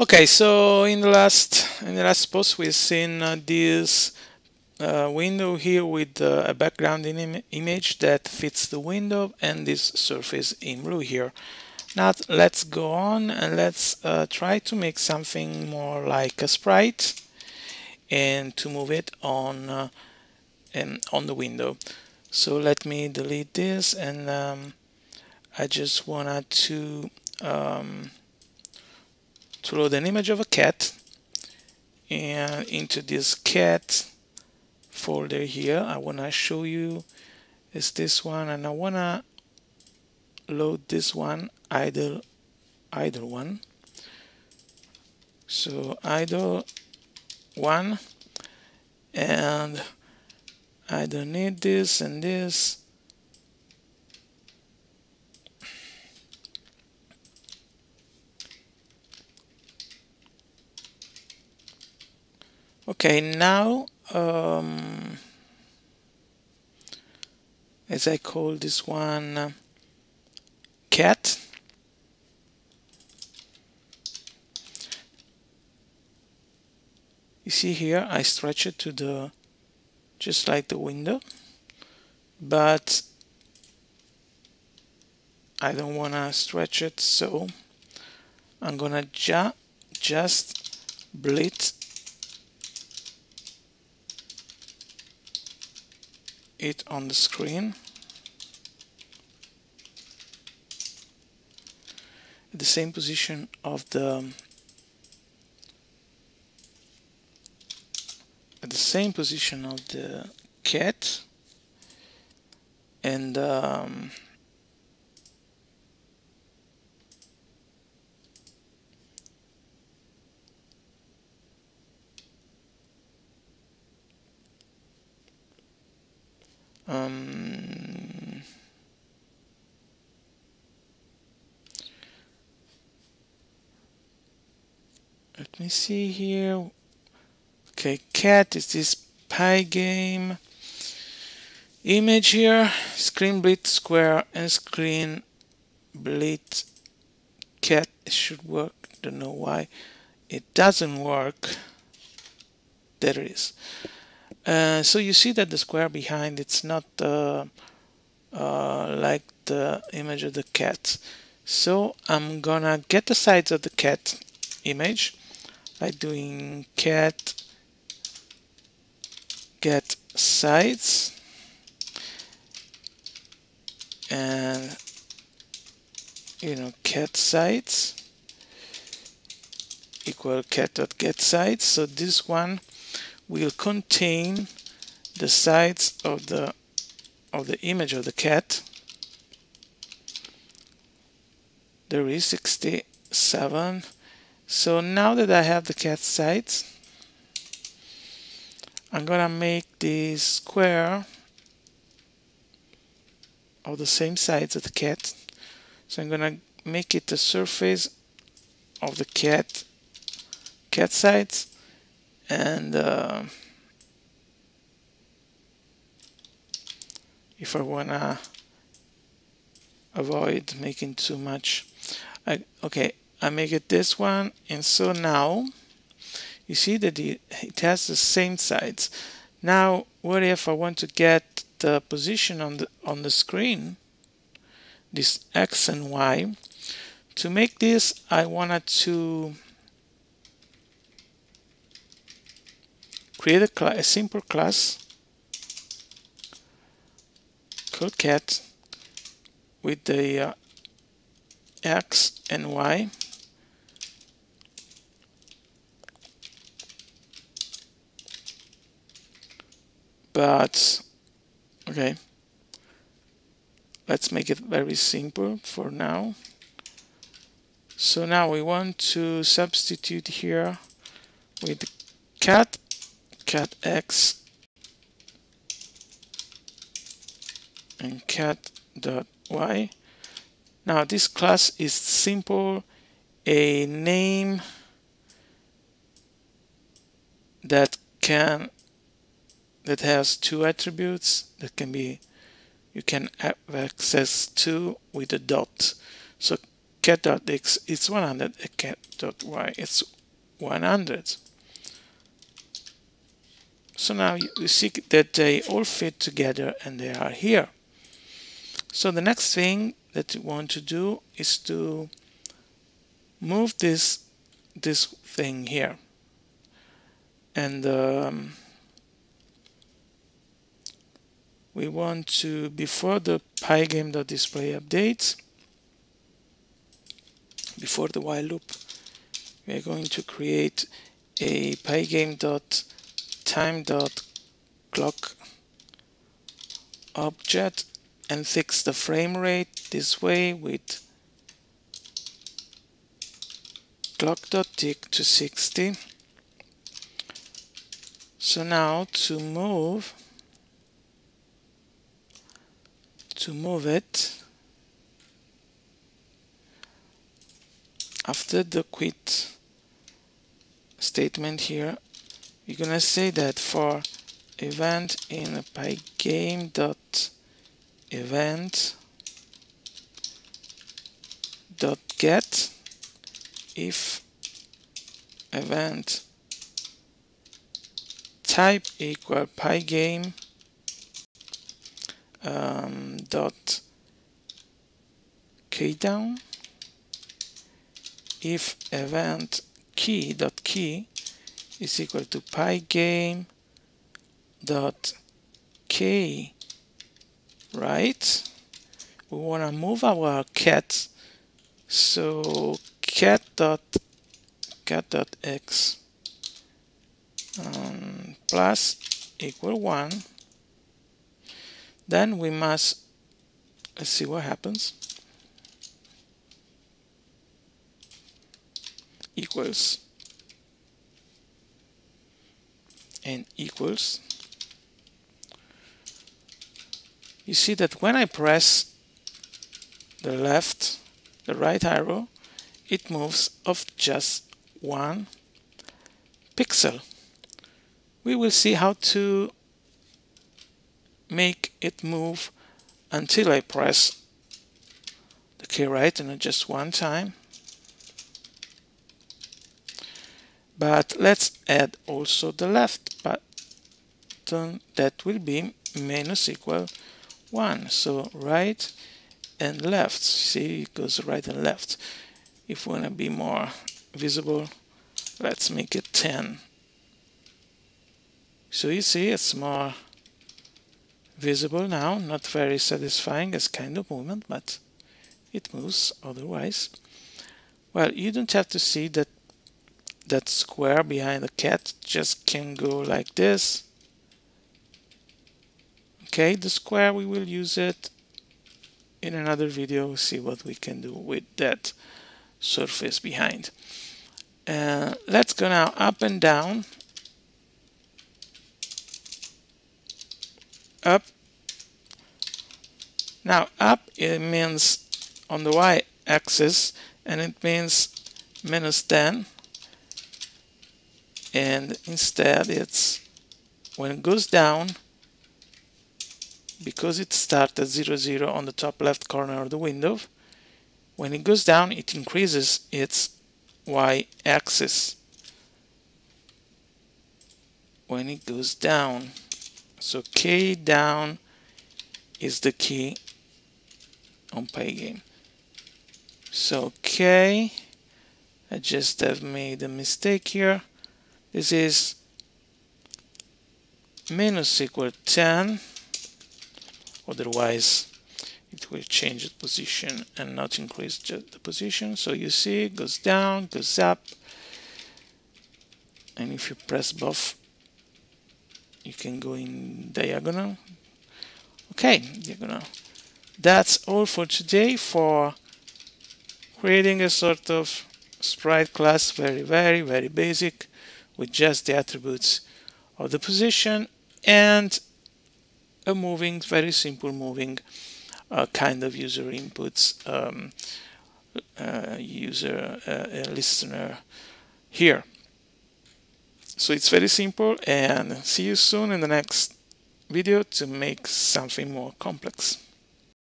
Okay, so in the last in the last post we've seen uh, this uh, window here with uh, a background Im image that fits the window and this surface in blue here. Now let's go on and let's uh, try to make something more like a sprite and to move it on uh, on the window. So let me delete this and um, I just wanted to um, to load an image of a cat and into this cat folder here I want to show you is this one and I want to load this one idle idle one. So idle one and I don't need this and this Okay, now um, as I call this one cat. You see here I stretch it to the just like the window but I don't want to stretch it so I'm gonna ju just blit it on the screen. At the same position of the at the same position of the cat and um, Um, let me see here. Okay, cat is this pie Pygame image here. Screen blit square and screen blit cat. It should work. Don't know why it doesn't work. There it is. Uh, so you see that the square behind it's not uh, uh, like the image of the cat. So I'm gonna get the sides of the cat image by doing cat get size and you know cat sides equal cat dot get size so this one will contain the sides of the of the image of the cat. There is 67 so now that I have the cat sides I'm gonna make this square of the same sides of the cat. So I'm gonna make it the surface of the cat cat sides and uh, if I wanna avoid making too much I, okay I make it this one and so now you see that it, it has the same sides. Now what if I want to get the position on the on the screen this X and Y? To make this I wanted to create a, a simple class called cat with the uh, x and y. But okay. Let's make it very simple for now. So now we want to substitute here with cat cat x and cat dot y. Now this class is simple a name that can that has two attributes that can be you can have access to with a dot. So cat.x is 100 and cat.y is 100. So now you see that they all fit together and they are here. So the next thing that you want to do is to move this this thing here and um, we want to before the pygame.display updates before the while loop we are going to create a pygame.time.clock object and fix the frame rate this way with clock.tick to 60 so now to move to move it after the quit statement here you're gonna say that for event in pygame dot event dot get if event type equal pygame um, dot key down if event key dot key is equal to pygame dot k right? We want to move our cat so cat dot cat dot x um, plus equal 1 then we must let's see what happens. Equals and equals you see that when I press the left the right arrow it moves of just one pixel we will see how to make it move until I press the key right and just one time. But let's add also the left button that will be minus equal 1. So right and left. See, it goes right and left. If we want to be more visible, let's make it 10. So you see, it's more visible now, not very satisfying as kind of movement, but it moves otherwise. Well, you don't have to see that that square behind the cat just can go like this. Okay, the square we will use it in another video, see what we can do with that surface behind. Uh, let's go now up and down up. Now up it means on the y-axis and it means minus 10 and instead it's when it goes down because it starts at 0 0 on the top left corner of the window when it goes down it increases its y-axis when it goes down so K down is the key on Pygame. So K, I just have made a mistake here. This is minus equal 10, otherwise it will change the position and not increase the position. So you see it goes down, goes up, and if you press both you can go in diagonal. Okay diagonal. That's all for today for creating a sort of sprite class. Very very very basic with just the attributes of the position and a moving very simple moving uh, kind of user inputs um, uh, user uh, listener here so it's very simple and see you soon in the next video to make something more complex.